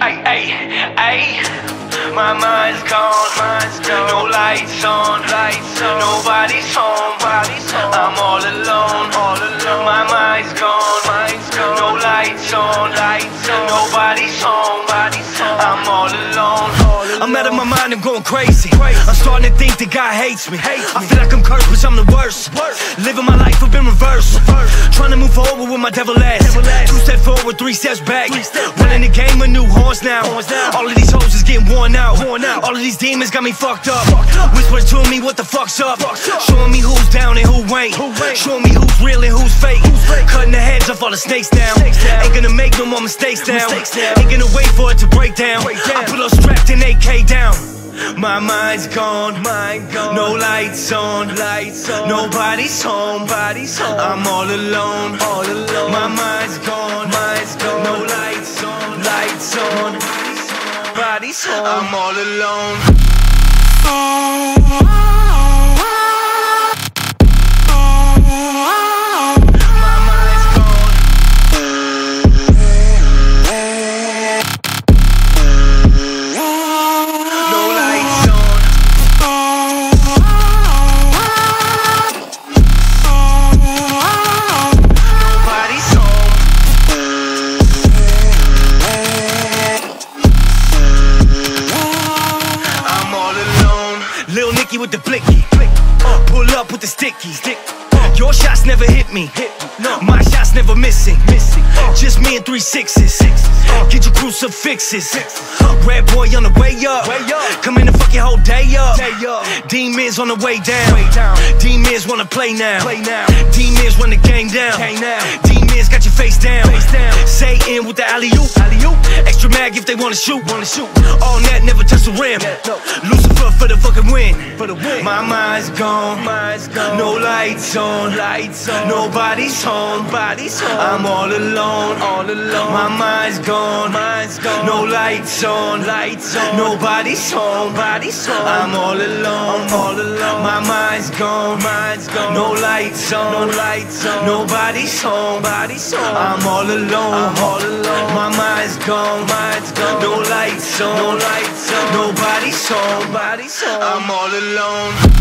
Ay, ay, ay. My mind's gone, mind's gone. No lights on, lights on. Nobody's home, home. I'm all alone, all alone. My mind's gone, mind's gone. No lights on, lights on. Nobody's home, mind, I'm going crazy. I'm starting to think that God hates me. I feel like I'm cursed, but I'm the worst. Living my life up in reverse. Trying to move forward with my devil ass. Two steps forward, three steps back. Running the game with new horns now. All of these hoes is getting worn out. All of these demons got me fucked up. Whisper to me what the fuck's up. Showing me who's down and who ain't. Showing me who's real and who's fake. Cutting the heads off all the snakes down. Ain't gonna make no more mistakes now. Ain't gonna wait for it to break down. I put up strapped in AK down. My mind's gone, mind gone. No lights on, lights on. Nobody's home, body's home. I'm all alone, all alone. My mind's gone, mind's gone. No lights on, lights on. Body's home, I'm all alone. My Lil Nicky with the blicky. Uh, pull up with the sticky. Stick. Your shots never hit me. Hit me. No, my shots never missing. Missing. Just me and three sixes. Uh, get your crucifixes. Red boy on the way up. Coming the fucking whole day up. Demons on the way down. Demons wanna play now. Demons run the game down. Demons got your face down. Face down. Satan with the alley oop. Extra mag if they wanna shoot. Wanna shoot. All net never touch the rim. no Lucifer for the fucking win. My mind's gone. Mind's gone. No lights on. Lights, on. nobody's home. I'm all alone. All alone. My mind's gone. No lights on. Nobody's home. I'm all alone. My mind's gone. No lights on. Lights. on. Nobody's home. I'm all alone. My mind's gone. No lights on. Nobody's home. I'm all alone.